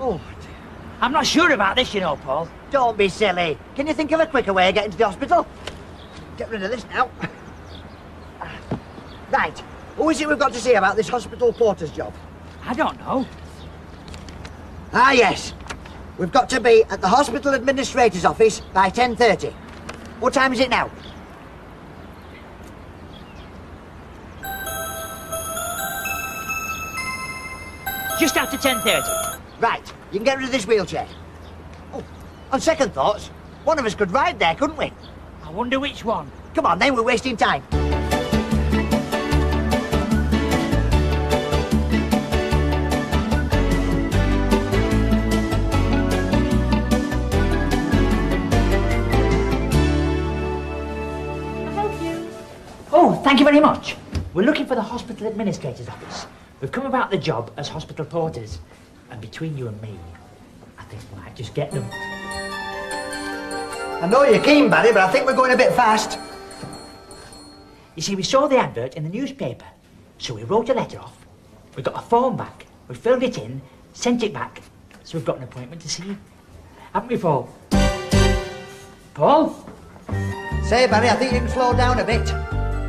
oh, dear. I'm not sure about this, you know, Paul. don't be silly. Can you think of a quicker way of getting to the hospital? Get rid of this now. Right. Who is it we've got to see about this hospital porter's job? I don't know. Ah, yes. We've got to be at the hospital administrator's office by 10.30. What time is it now? Just after 10.30. Right. You can get rid of this wheelchair. Oh, on second thoughts, one of us could ride there, couldn't we? I wonder which one. Come on, then, we're wasting time. I hope you. Oh, thank you very much. We're looking for the hospital administrator's office. We've come about the job as hospital porters. And between you and me, I think we might just get them. I know you're keen, Barry, but I think we're going a bit fast. You see, we saw the advert in the newspaper. So we wrote a letter off. We got a form back. We filled it in, sent it back. So we've got an appointment to see you. Haven't we, Paul? Paul? Say, Barry, I think you can slow down a bit.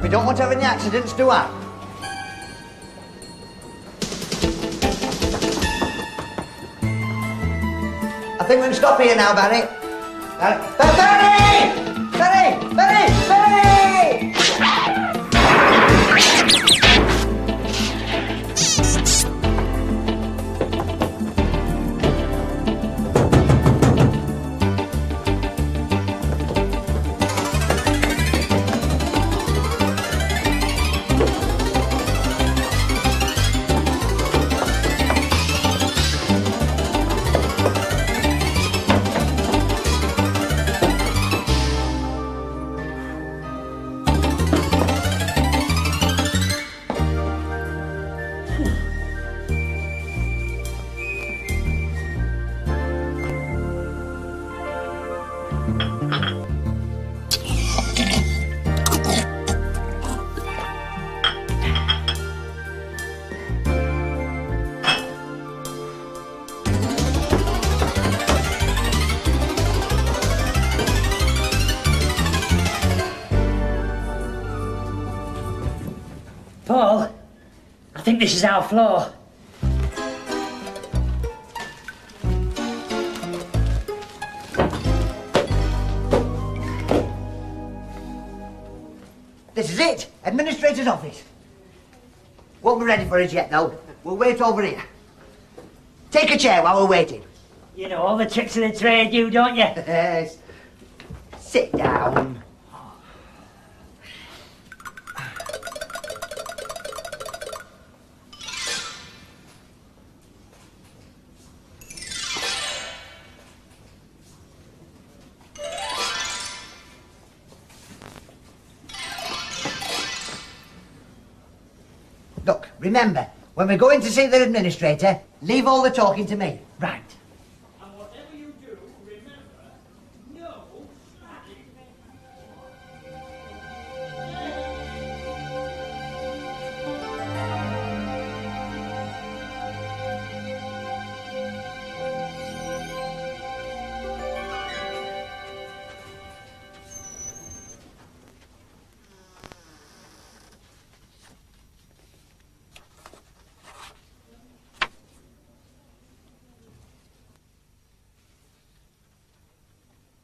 We don't want to have any accidents, do I? I think we can stop here now, Barry. Barry! Barry! Barry! Barry! Barry! This is our floor. This is it. Administrator's office. Won't be ready for us yet, though. We'll wait over here. Take a chair while we're waiting. You know all the tricks of the trade, you, don't you? Yes. Sit down. Remember, when we're going to see the administrator, leave all the talking to me.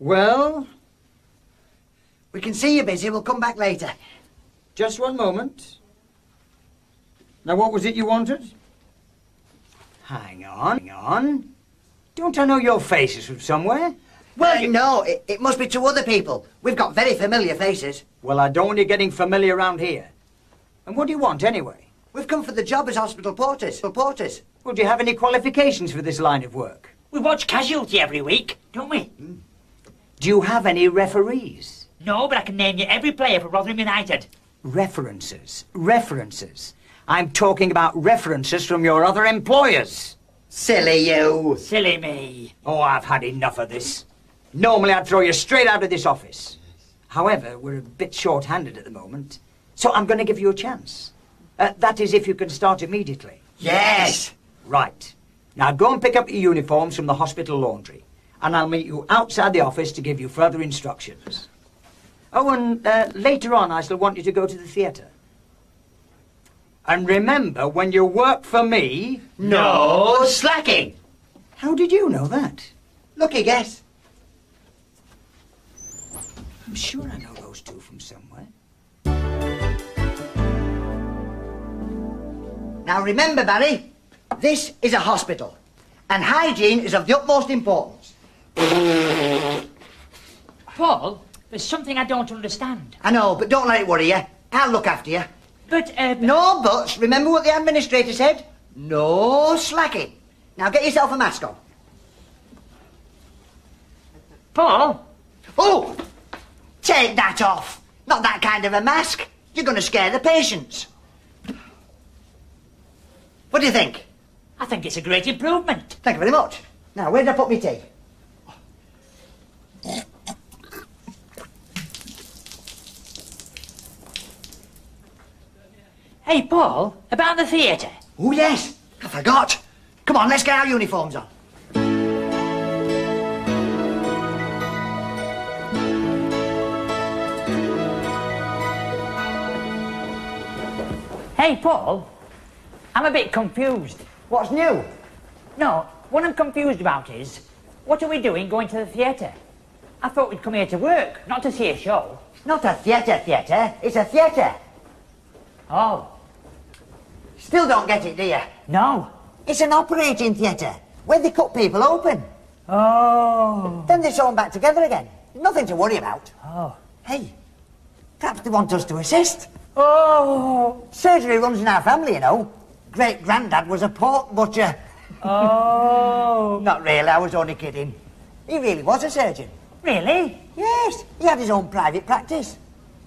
Well, we can see you're busy. We'll come back later. Just one moment. Now, what was it you wanted? Hang on, hang on. Don't I know your faces from somewhere? Well, no, it, it must be to other people. We've got very familiar faces. Well, I don't want you getting familiar around here. And what do you want, anyway? We've come for the job as hospital porters. Porters. Well, do you have any qualifications for this line of work? We watch Casualty every week, don't we? Hmm. Do you have any referees? No, but I can name you every player for Rotherham United. References. References. I'm talking about references from your other employers. Silly you. Silly me. Oh, I've had enough of this. Normally, I'd throw you straight out of this office. However, we're a bit short-handed at the moment. So I'm going to give you a chance. Uh, that is, if you can start immediately. Yes. Right. Now go and pick up your uniforms from the hospital laundry, and I'll meet you outside the office to give you further instructions. Oh, and uh, later on, I shall want you to go to the theatre. And remember, when you work for me, No slacking. how did you know that? Lucky guess. I'm sure I know those two from somewhere. Now remember, Barry, this is a hospital, and hygiene is of the utmost importance. Paul, there's something I don't understand. I know, but don't let it worry you. I'll look after you. But, uh, No buts. Remember what the administrator said? No slacking. Now get yourself a mask on. Paul, Oh! Take that off. Not that kind of a mask. You're going to scare the patients. What do you think? I think it's a great improvement. Thank you very much. Now, where did I put my tea? Hey, Paul, about the theatre. Oh, yes. I forgot. Come on, let's get our uniforms on. Hey, Paul, I'm a bit confused. What's new? No, what I'm confused about is, what are we doing going to the theatre? I thought we'd come here to work, not to see a show. It's not a theatre theatre. It's a theatre. Oh, Still don't get it, do you? no. It's an operating theatre where they cut people open. Oh. Then they sew them back together again. Nothing to worry about. Oh. Hey, perhaps they want us to assist. Oh. Surgery runs in our family, you know. Great granddad was a pork butcher. Oh. Not really, I was only kidding. He really was a surgeon. Really? Yes, he had his own private practice.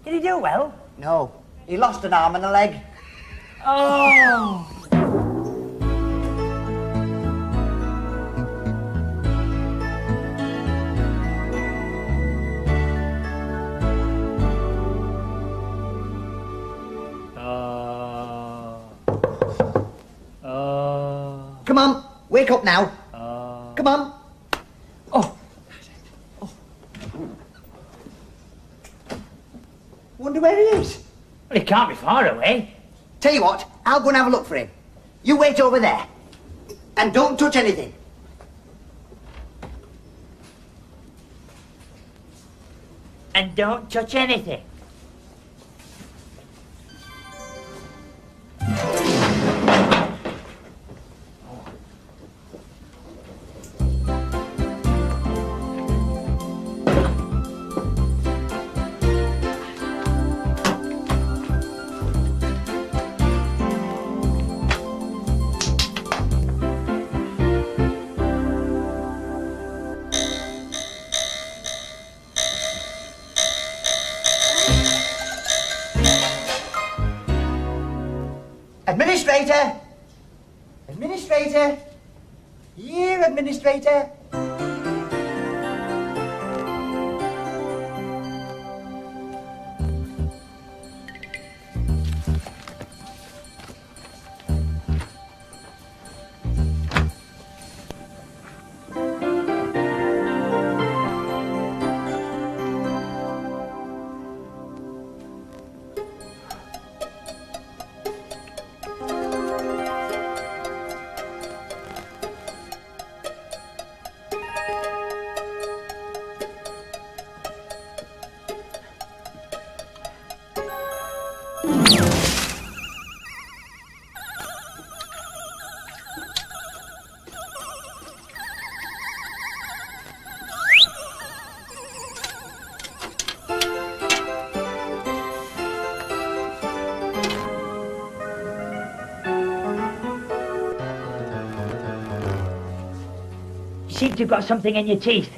Did he do well? No, he lost an arm and a leg. Oh. Come on, wake up now. Oh. Come on. Oh. Oh. Wonder where he is. Well, he can't be far away. Tell you what, I'll go and have a look for him. You wait over there. And don't touch anything. And don't touch anything. Administrator! Administrator! Here, administrator! Seems you've got something in your teeth.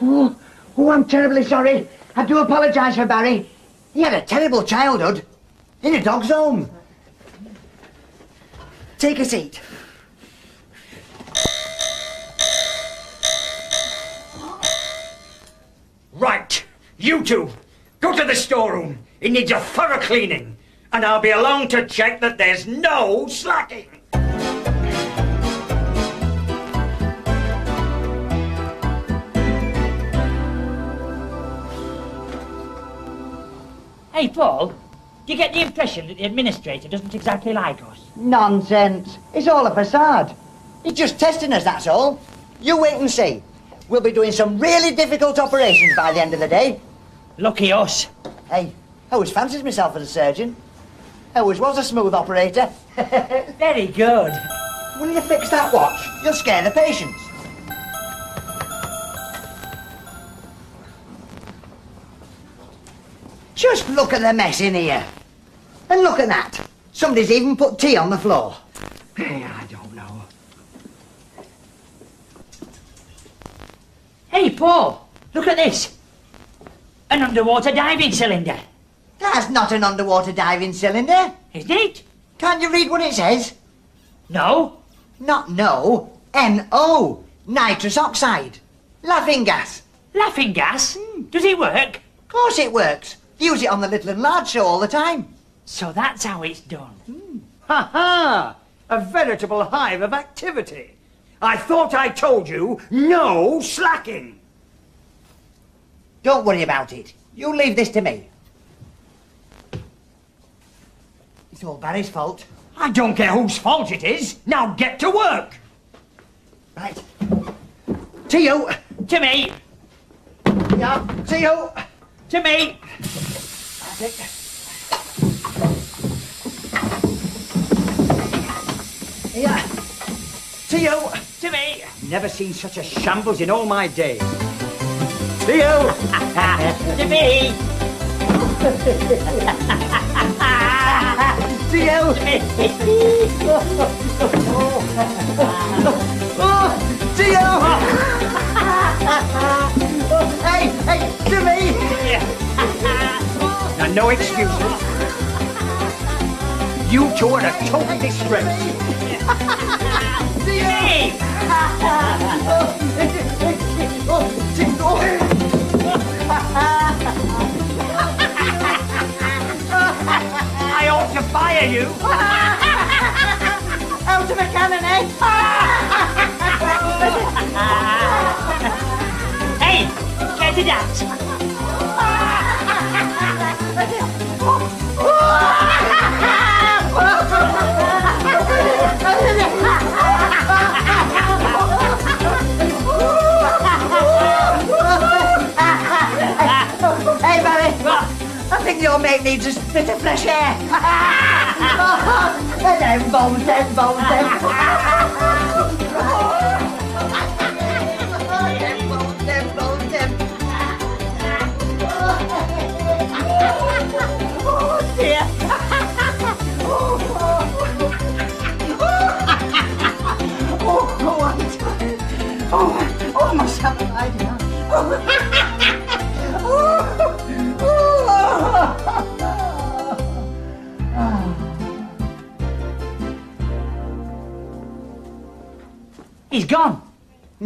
Oh, oh, I'm terribly sorry. I do apologise for Barry. He had a terrible childhood. In a dog's home. Take a seat. Right, you two, go to the storeroom. It needs a thorough cleaning. And I'll be along to check that there's no slacking. Hey, Paul, do you get the impression that the administrator doesn't exactly like us? Nonsense. It's all a facade. He's just testing us, that's all. You wait and see. We'll be doing some really difficult operations by the end of the day. Lucky us. Hey, I always fancied myself as a surgeon. I always was a smooth operator. Very good. Will you fix that watch? You'll scare the patients. Just look at the mess in here. And look at that. Somebody's even put tea on the floor. Hey, I don't know. Hey, Paul, look at this. An underwater diving cylinder. That's not an underwater diving cylinder. Isn't it? Can't you read what it says? No. Not no. N-O. Nitrous oxide. Laughing gas. Laughing gas? Hmm. Does it work? Of course it works. Use it on the Little and Large show all the time. So that's how it's done. Hmm. Ha ha! A veritable hive of activity. I thought I told you no slacking. Don't worry about it. You leave this to me. It's all Barry's fault. I don't care whose fault it is. Now get to work. Right. To you. To me. Yeah. To you. To me. It. Yeah. To you. To me. Never seen such a shambles in all my days. See you. to me. To oh. you. Oh, to you. Now, no excuses. You two are a total disgrace. Me. I ought to fire you. Out of a cannon, eh? Hey, care to dance? Your mate needs a bit of fresh air. Bones, them bones. Them bones, them. Oh, dear. Oh, oh. Oh, oh, I must have a lie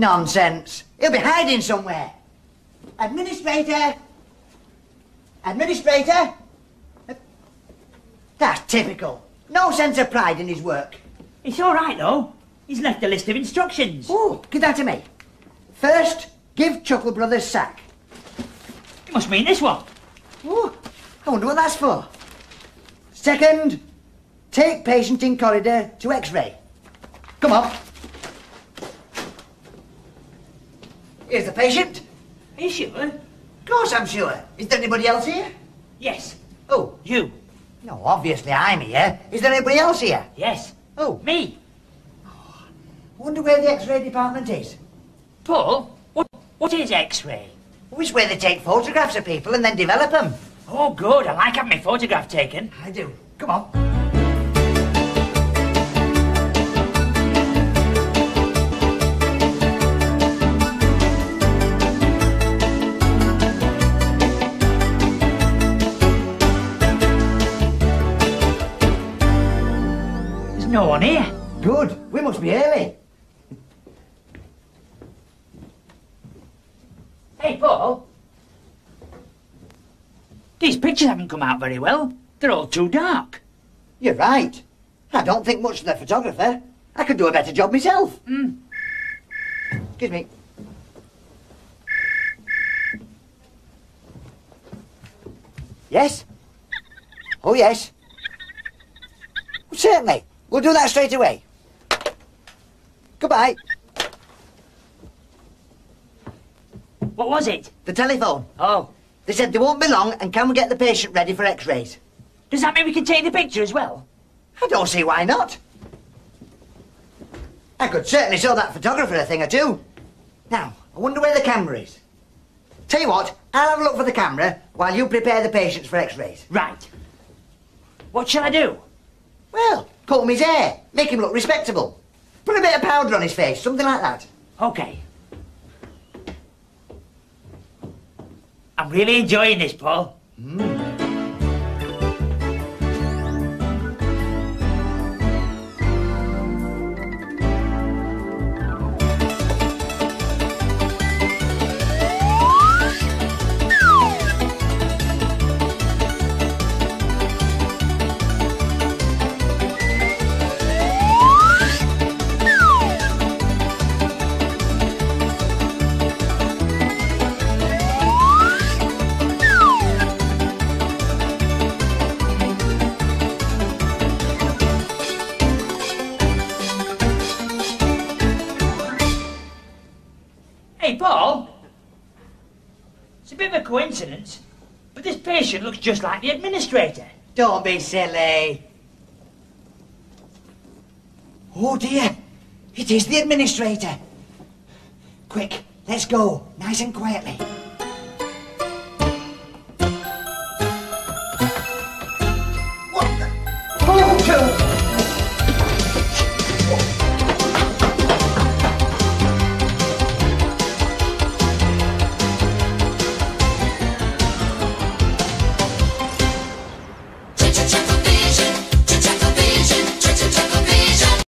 Nonsense. He'll be hiding somewhere. Administrator. Administrator. That's typical. No sense of pride in his work. It's all right, though. He's left a list of instructions. Oh, give that to me. First, give Chuckle Brothers sack. It must mean this one. Oh, I wonder what that's for. Second, take patient in corridor to X-ray. Come on. Here's the patient. Are you sure? Of course I'm sure. Is there anybody else here? Yes. Oh, You. no, obviously I'm here. Is there anybody else here? Yes. Oh, Me. Oh, wonder where the X-ray department is. Paul, what, what is X-ray? Oh, it's where they take photographs of people and then develop them. Oh, good. I like having my photograph taken. I do. Come on. Haven't come out very well. They're all too dark. You're right. I don't think much of the photographer. I could do a better job myself. Mm. Excuse me. Yes? Oh, yes. Certainly. We'll do that straight away. Goodbye. What was it? The telephone. Oh, They said they won't be long and can we get the patient ready for x-rays? does that mean we can take the picture as well? I don't see why not. I could certainly show that photographer a thing or two. Now, I wonder where the camera is. Tell you what, I'll have a look for the camera while you prepare the patients for x-rays. Right. What shall I do? Well, comb his hair, make him look respectable. Put a bit of powder on his face, something like that. Okay. I'm really enjoying this, Paul. Hey, just like the administrator. Don't be silly. Oh dear, it is the administrator. Quick, let's go, nice and quietly.